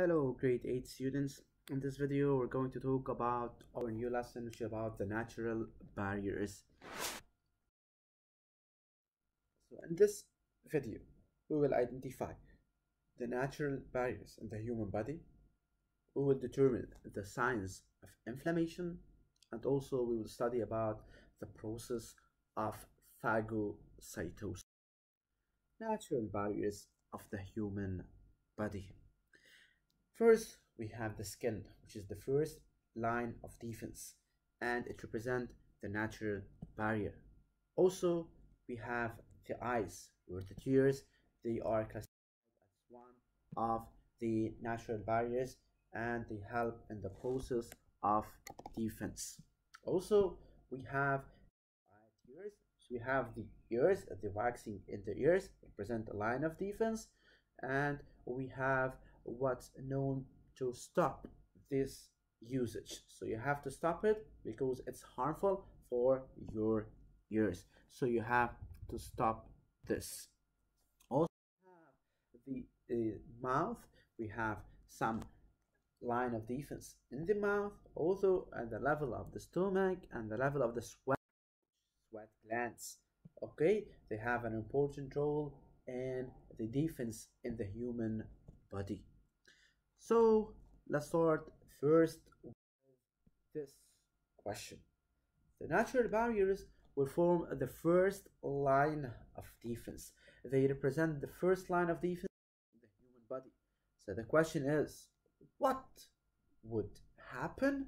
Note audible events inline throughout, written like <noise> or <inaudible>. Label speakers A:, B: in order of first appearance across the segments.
A: Hello grade 8 students. In this video we're going to talk about our new lesson which is about the natural barriers. So in this video we will identify the natural barriers in the human body. We will determine the signs of inflammation and also we will study about the process of phagocytosis. Natural barriers of the human body. First, we have the skin, which is the first line of defense, and it represents the natural barrier. Also, we have the eyes, or the tears. They are classified as one of the natural barriers, and they help in the process of defense. Also, we have ears. So we have the ears, the waxing in the ears represent a line of defense, and we have what's known to stop this usage. So you have to stop it because it's harmful for your ears. So you have to stop this. Also the uh, mouth. We have some line of defense in the mouth also at the level of the stomach and the level of the sweat sweat glands. Okay? They have an important role in the defense in the human body so let's start first with this question. The natural barriers will form the first line of defense. They represent the first line of defense in the human body. So the question is, what would happen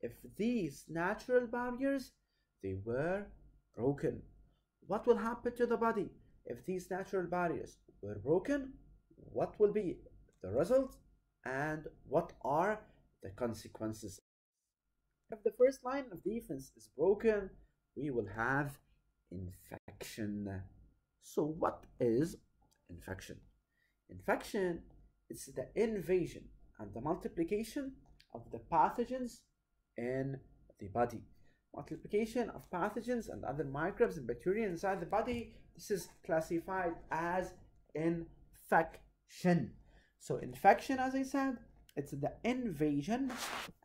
A: if these natural barriers they were broken? What will happen to the body if these natural barriers were broken? What will be the result? And what are the consequences. If the first line of defense is broken, we will have infection. So what is infection? Infection is the invasion and the multiplication of the pathogens in the body. Multiplication of pathogens and other microbes and bacteria inside the body, this is classified as infection. So infection, as I said, it's the invasion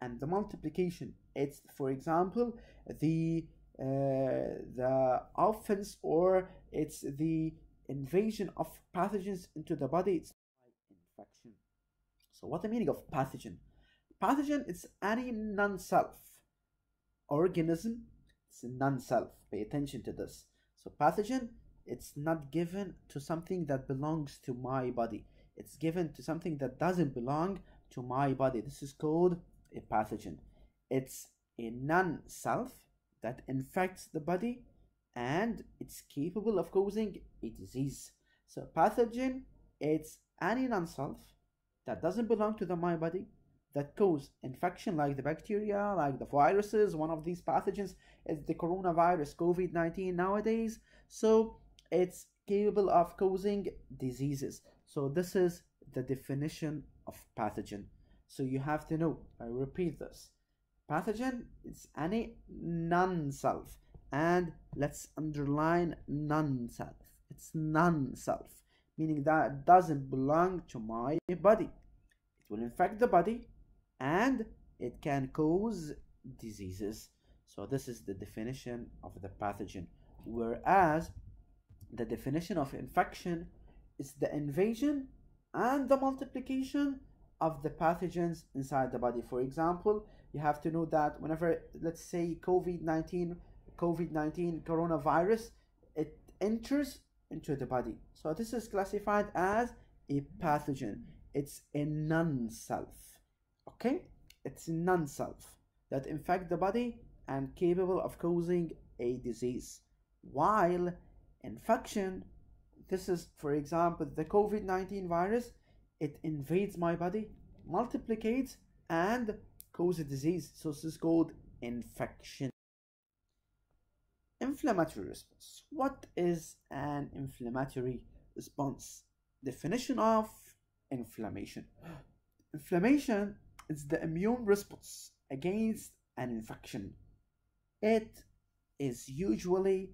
A: and the multiplication. It's, for example, the uh, the offense or it's the invasion of pathogens into the body. It's infection. So what the meaning of pathogen? Pathogen is any non-self organism. It's non-self. Pay attention to this. So pathogen, it's not given to something that belongs to my body it's given to something that doesn't belong to my body. This is called a pathogen. It's a non self that infects the body and it's capable of causing a disease. So, pathogen it's any non self that doesn't belong to the my body that cause infection like the bacteria, like the viruses. One of these pathogens is the coronavirus, COVID 19 nowadays. So, it's capable of causing diseases. So this is the definition of pathogen. So you have to know, I repeat this. Pathogen is any non-self and let's underline non-self. It's non-self, meaning that it doesn't belong to my body. It will infect the body and it can cause diseases. So this is the definition of the pathogen. Whereas the definition of infection is the invasion and the multiplication of the pathogens inside the body. For example, you have to know that whenever, let's say, COVID-19, COVID-19 coronavirus, it enters into the body. So this is classified as a pathogen. It's a non-self. Okay? It's non-self that infect the body and capable of causing a disease. While infection this is, for example, the COVID-19 virus. It invades my body, multiplicates, and causes disease. So this is called infection. Inflammatory response. What is an inflammatory response? Definition of inflammation. <gasps> Inflammation is the immune response against an infection. It is usually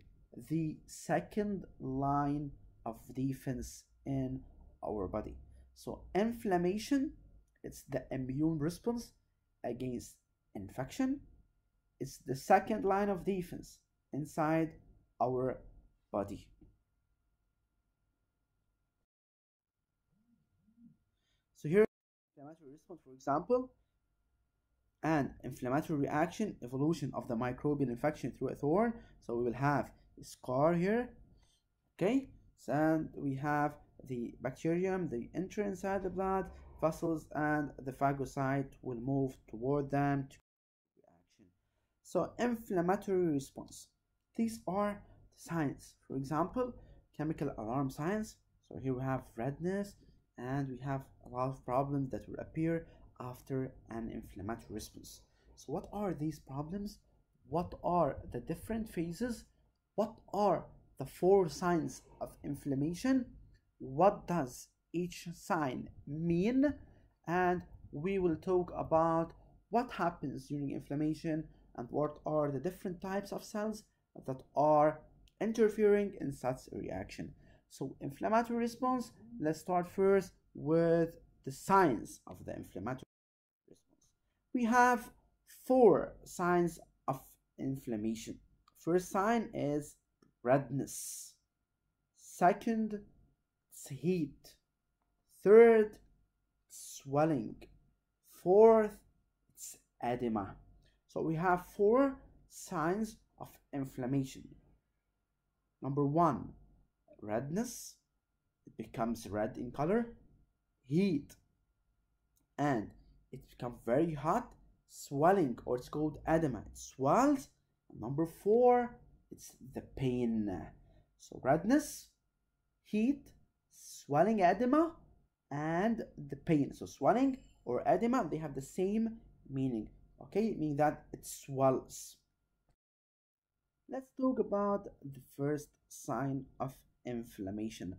A: the second line of defense in our body. So inflammation it's the immune response against infection. It's the second line of defense inside our body. So here, inflammatory response, for example, and inflammatory reaction, evolution of the microbial infection through a thorn. So we will have a scar here, okay? And we have the bacterium, they enter inside the blood vessels, and the phagocyte will move toward them to reaction. So inflammatory response. These are signs. For example, chemical alarm signs. So here we have redness, and we have a lot of problems that will appear after an inflammatory response. So what are these problems? What are the different phases? What are the four signs of inflammation? What does each sign mean? And we will talk about what happens during inflammation and what are the different types of cells that are interfering in such a reaction. So inflammatory response, let's start first with the signs of the inflammatory response. We have four signs of inflammation. First sign is redness. Second, it's heat. Third, swelling. Fourth, it's edema. So we have four signs of inflammation. Number one, redness. It becomes red in color heat and it becomes very hot swelling or it's called edema it swells number four it's the pain. So redness heat swelling edema and the pain. So swelling or edema they have the same meaning. Okay meaning that it swells. Let's talk about the first sign of inflammation.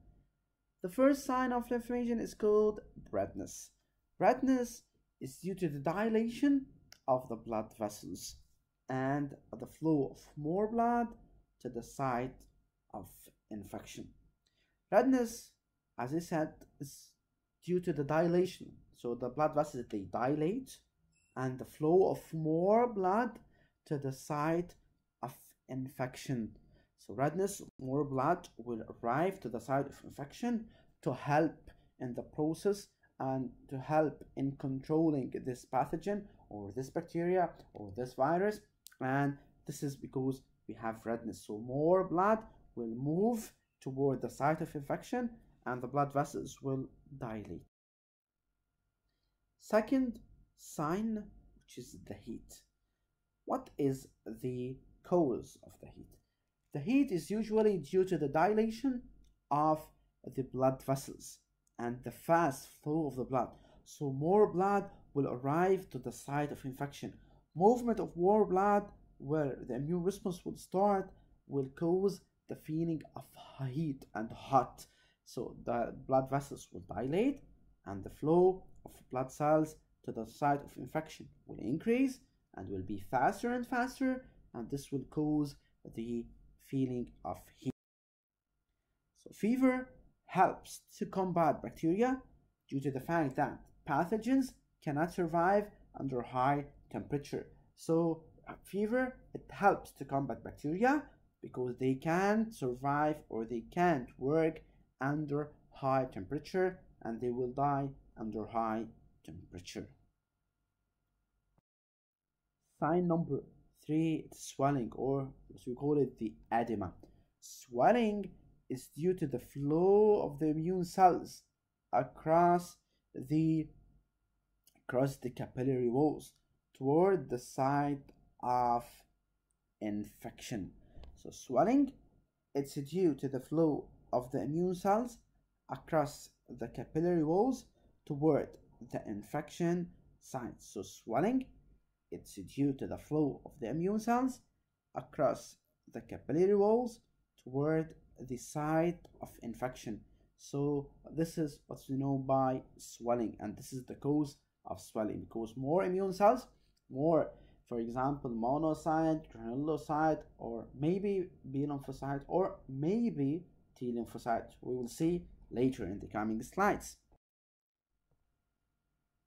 A: The first sign of inflammation is called redness. Redness is due to the dilation of the blood vessels and the flow of more blood to the site of infection. Redness, as I said, is due to the dilation. So the blood vessels they dilate and the flow of more blood to the site of infection so redness, more blood will arrive to the site of infection to help in the process and to help in controlling this pathogen or this bacteria or this virus. And this is because we have redness. So more blood will move toward the site of infection and the blood vessels will dilate. Second sign, which is the heat. What is the cause of the heat? The heat is usually due to the dilation of the blood vessels and the fast flow of the blood. So more blood will arrive to the site of infection. Movement of more blood where the immune response will start will cause the feeling of heat and hot. So the blood vessels will dilate and the flow of blood cells to the site of infection will increase and will be faster and faster and this will cause the feeling of heat. So fever helps to combat bacteria due to the fact that pathogens cannot survive under high temperature. So fever it helps to combat bacteria because they can't survive or they can't work under high temperature and they will die under high temperature. Sign number Three, swelling, or as we call it, the edema. Swelling is due to the flow of the immune cells across the across the capillary walls toward the site of infection. So swelling, it's due to the flow of the immune cells across the capillary walls toward the infection site. So swelling it's due to the flow of the immune cells across the capillary walls toward the site of infection. So this is what we know by swelling and this is the cause of swelling because more immune cells, more for example monocyte, granulocyte or maybe B lymphocyte or maybe T lymphocyte. We will see later in the coming slides.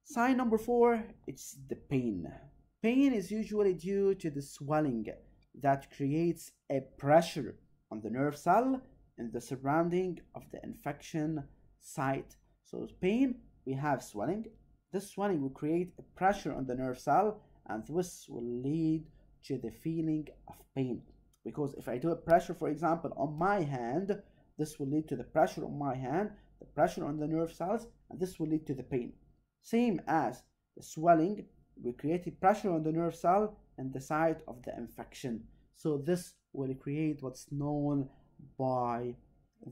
A: Sign number four, it's the pain. Pain is usually due to the swelling that creates a pressure on the nerve cell in the surrounding of the infection site. So pain, we have swelling. This swelling will create a pressure on the nerve cell and this will lead to the feeling of pain. Because if I do a pressure, for example, on my hand, this will lead to the pressure on my hand, the pressure on the nerve cells, and this will lead to the pain. Same as the swelling, we create pressure on the nerve cell and the site of the infection. So this will create what's known by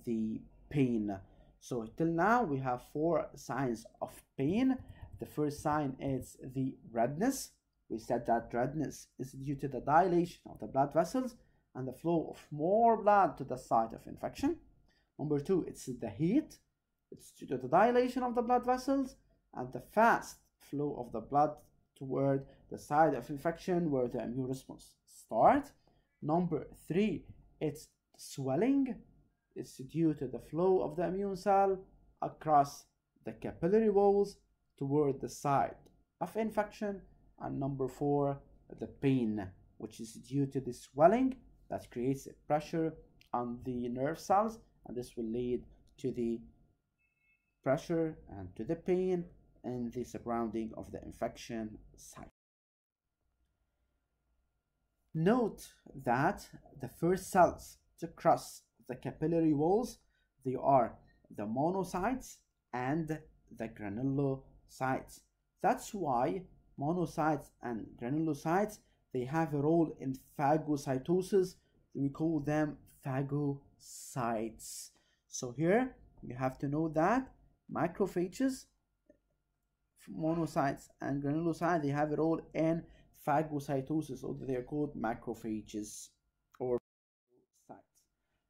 A: the pain. So till now we have four signs of pain. The first sign is the redness. We said that redness is due to the dilation of the blood vessels and the flow of more blood to the site of infection. Number two, it's the heat. It's due to the dilation of the blood vessels and the fast flow of the blood toward the site of infection where the immune response starts. Number three, it's swelling. It's due to the flow of the immune cell across the capillary walls toward the site of infection. And number four, the pain, which is due to the swelling that creates a pressure on the nerve cells, and this will lead to the pressure and to the pain in the surrounding of the infection site. Note that the first cells to cross the capillary walls, they are the monocytes and the granulocytes. That's why monocytes and granulocytes, they have a role in phagocytosis. We call them phagocytes. So here you have to know that macrophages, monocytes and granulocytes, they have a role in phagocytosis, although they are called macrophages or sites.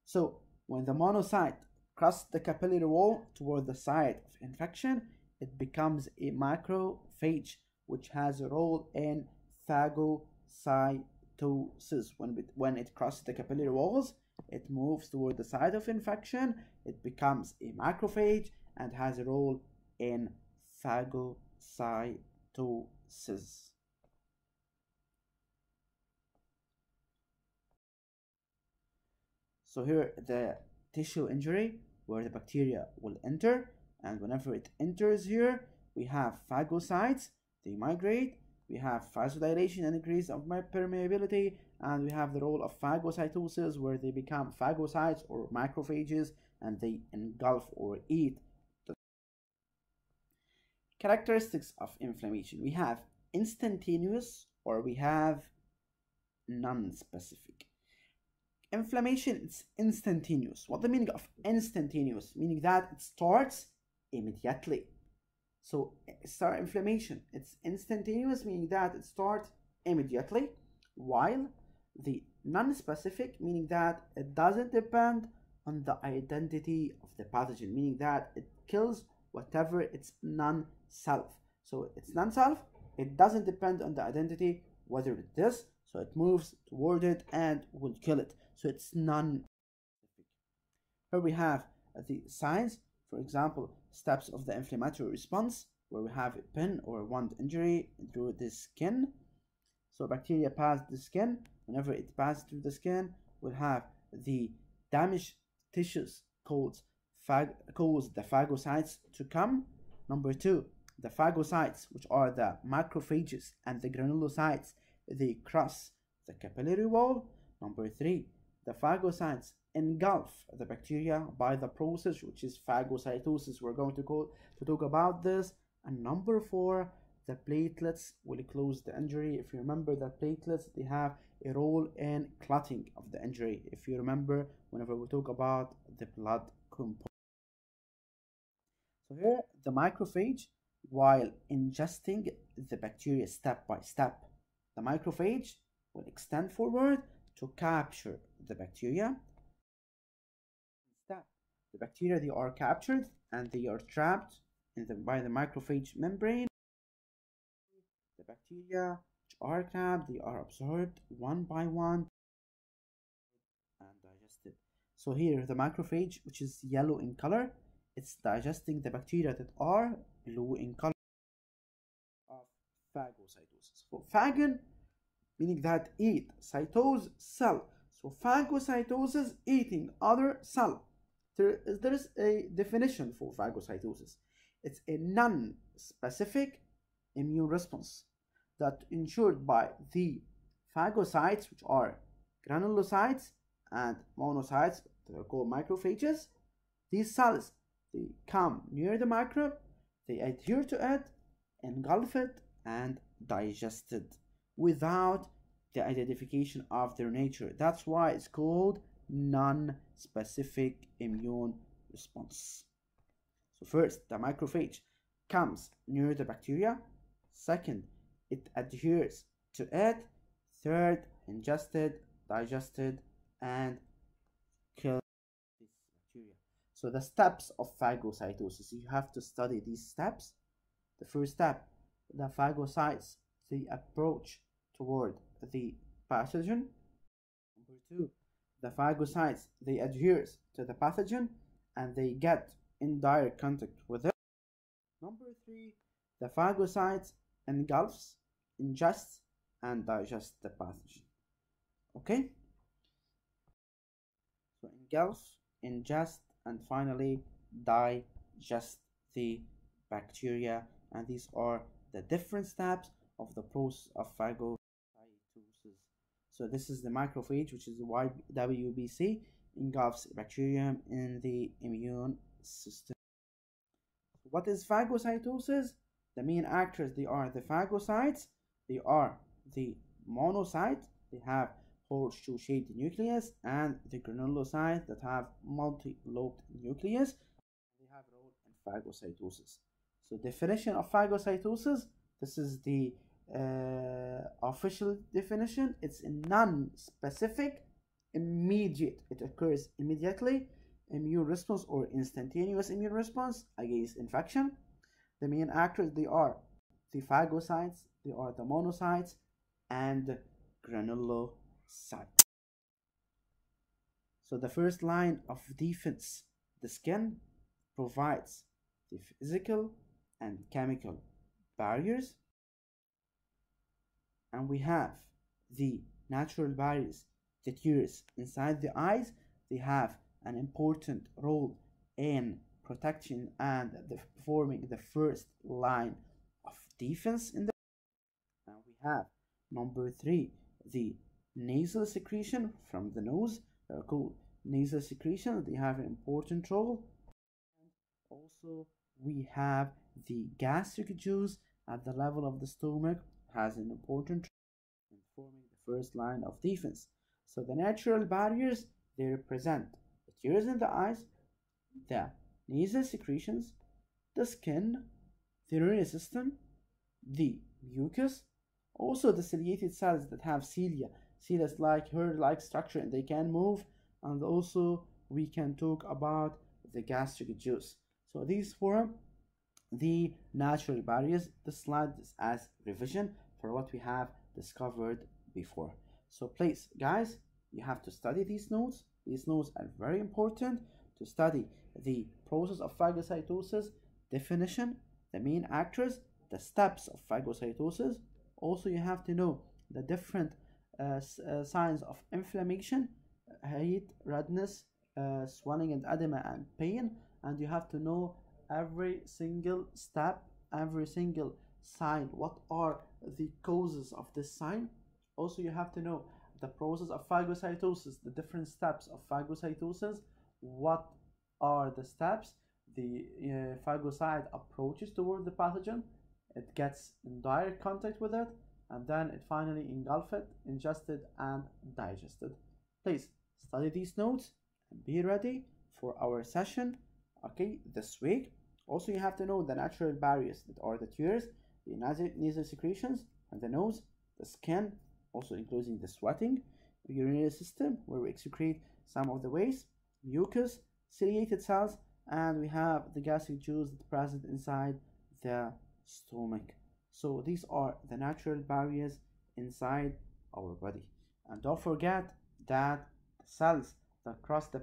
A: So when the monocyte crosses the capillary wall toward the site of infection, it becomes a macrophage, which has a role in phagocytosis. When it, when it crosses the capillary walls, it moves toward the site of infection, it becomes a macrophage and has a role in phagocytosis. So here the tissue injury where the bacteria will enter and whenever it enters here we have phagocytes they migrate. We have vasodilation and increase of my permeability and we have the role of phagocytosis where they become phagocytes or macrophages and they engulf or eat characteristics of inflammation. We have instantaneous or we have non-specific. Inflammation is instantaneous. What the meaning of instantaneous? Meaning that it starts immediately so start inflammation it's instantaneous meaning that it starts immediately while the non-specific meaning that it doesn't depend on the identity of the pathogen meaning that it kills whatever it's non-self so it's non-self it doesn't depend on the identity whether it is so it moves toward it and will kill it so it's non-specific. here we have the signs for example steps of the inflammatory response where we have a pin or a wound injury through the skin. So bacteria pass the skin. Whenever it passes through the skin we'll have the damaged tissues called cause the phagocytes to come. Number two the phagocytes which are the macrophages and the granulocytes they cross the capillary wall. Number three the phagocytes engulf the bacteria by the process which is phagocytosis. We're going to go to talk about this. And number four, the platelets will close the injury. If you remember that platelets, they have a role in clotting of the injury. If you remember, whenever we talk about the blood component. So here, the macrophage, while ingesting the bacteria step by step, the macrophage will extend forward to capture the bacteria. The bacteria they are captured and they are trapped in the, by the macrophage membrane. The bacteria which are trapped, they are absorbed one by one and digested. So here the macrophage which is yellow in color, it's digesting the bacteria that are blue in color. phagocytosis. So phagon meaning that eat, cytose cell. So phagocytosis eating other cell. There is, there is a definition for phagocytosis. It's a non-specific immune response that ensured by the phagocytes, which are granulocytes and monocytes, that are called macrophages. These cells, they come near the microbe, they adhere to it, engulf it, and digest it without the identification of their nature. That's why it's called non-specific immune response. So first, the macrophage comes near the bacteria. Second, it adheres to it. Third, ingested, digested, and kill this bacteria. So the steps of phagocytosis, you have to study these steps. The first step, the phagocytes, the approach toward the pathogen. Number two, the phagocytes, they adhere to the pathogen and they get in direct contact with it. Number three, the phagocytes engulfs, ingests, and digests the pathogen. Okay? So engulf, ingest, and finally digest the bacteria. And these are the different steps of the process of phagocytosis. So this is the macrophage, which is the WBC, engulfs bacterium in the immune system. What is phagocytosis? The main actors, they are the phagocytes, they are the monocyte, they have horseshoe-shaped nucleus, and the granulocyte that have multi-lobed nucleus. They have role in phagocytosis. So definition of phagocytosis, this is the uh, official definition. It's non-specific, immediate. It occurs immediately. Immune response or instantaneous immune response against infection. The main actors they are the phagocytes, they are the monocytes, and granulocytes. So the first line of defense, the skin, provides the physical and chemical barriers and we have the natural barriers the tears inside the eyes. They have an important role in protection and the, forming the first line of defense in the and we have number three the nasal secretion from the nose they are called nasal secretion. They have an important role. Also we have the gastric juice at the level of the stomach has an important in forming the first line of defense. So the natural barriers, they represent the tears in the eyes, the nasal secretions, the skin, the urinary system, the mucus, also the ciliated cells that have cilia. Cilia is like hair-like structure and they can move. And also we can talk about the gastric juice. So these form the natural barriers. The slide is as revision for what we have discovered before. So please, guys, you have to study these notes. These notes are very important to study the process of phagocytosis, definition, the main actors, the steps of phagocytosis. Also, you have to know the different uh, uh, signs of inflammation, heat, redness, uh, swelling and edema and pain. And you have to know every single step, every single sign. What are the causes of this sign? Also, you have to know the process of phagocytosis, the different steps of phagocytosis. What are the steps? The uh, phagocyte approaches toward the pathogen. It gets in direct contact with it, and then it finally engulfs it, ingested, and digested. Please study these notes and be ready for our session. Okay, this week. Also, you have to know the natural barriers that are the tears, the nasal, secretions, and the nose, the skin, also including the sweating, the urinary system, where we excrete some of the waste, mucus, ciliated cells, and we have the gastric juice present inside the stomach. So these are the natural barriers inside our body. And don't forget that cells that cross the,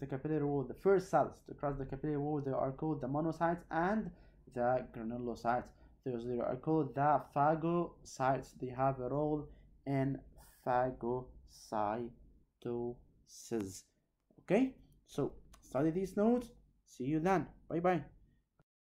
A: the capillary wall, the first cells to cross the capillary wall, they are called the monocytes and the granulocytes. Those they are called the phagocytes they have a role in phagocytosis. Okay? So study these notes. See you then. Bye bye